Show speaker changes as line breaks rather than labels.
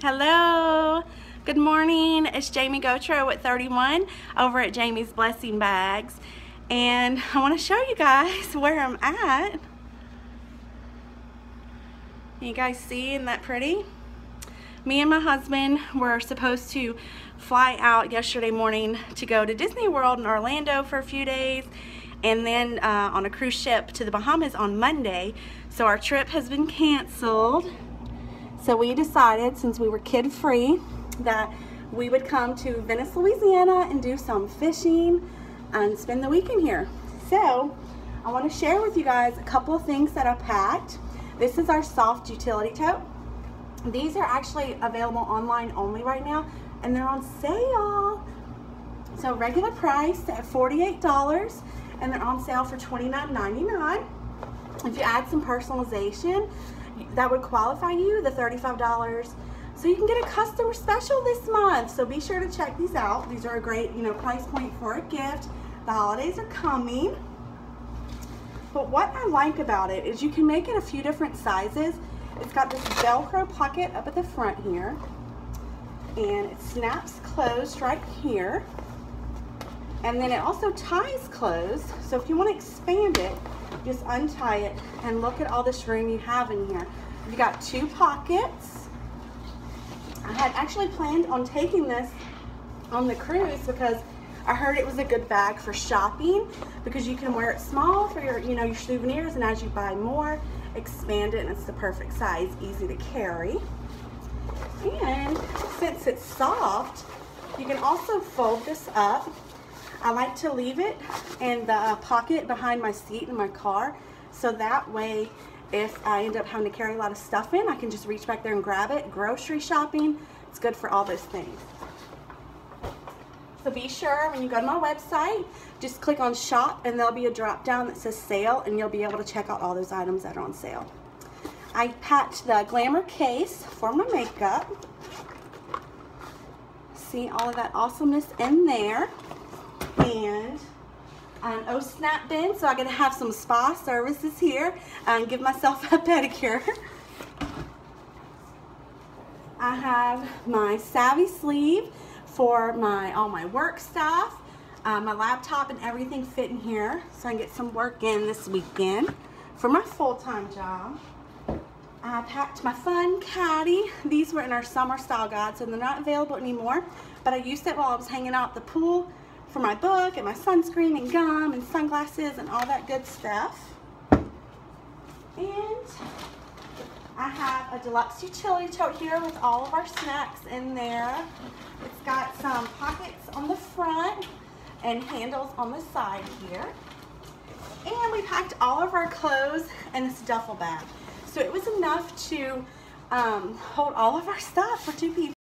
Hello. Good morning. It's Jamie Gautreau at 31 over at Jamie's Blessing Bags. And I want to show you guys where I'm at. You guys see, isn't that pretty? Me and my husband were supposed to fly out yesterday morning to go to Disney World in Orlando for a few days and then uh, on a cruise ship to the Bahamas on Monday. So our trip has been canceled. So we decided, since we were kid-free, that we would come to Venice, Louisiana and do some fishing and spend the weekend here. So I want to share with you guys a couple of things that I packed. This is our soft utility tote. These are actually available online only right now and they're on sale. So regular price at $48 and they're on sale for $29.99. If you add some personalization, that would qualify you, the $35. So you can get a customer special this month. So be sure to check these out. These are a great, you know, price point for a gift. The holidays are coming. But what I like about it is you can make it a few different sizes. It's got this Velcro pocket up at the front here. And it snaps closed right here. And then it also ties closed. So if you want to expand it, just untie it and look at all this room you have in here. You've got two pockets. I had actually planned on taking this on the cruise because I heard it was a good bag for shopping because you can wear it small for your, you know, your souvenirs and as you buy more, expand it and it's the perfect size, easy to carry. And since it's soft, you can also fold this up I like to leave it in the uh, pocket behind my seat in my car so that way if I end up having to carry a lot of stuff in I can just reach back there and grab it. Grocery shopping it's good for all those things. So be sure when you go to my website just click on shop and there'll be a drop down that says sale and you'll be able to check out all those items that are on sale. I packed the glamour case for my makeup. See all of that awesomeness in there and an oh snap bin so I get to have some spa services here and give myself a pedicure. I have my Savvy sleeve for my all my work stuff. Uh, my laptop and everything fit in here so I can get some work in this weekend for my full-time job. I packed my fun caddy. These were in our summer style guide so they're not available anymore but I used it while I was hanging out at the pool for my book and my sunscreen and gum and sunglasses and all that good stuff. And I have a deluxe utility tote here with all of our snacks in there. It's got some pockets on the front and handles on the side here. And we packed all of our clothes in this duffel bag. So it was enough to um, hold all of our stuff for two people.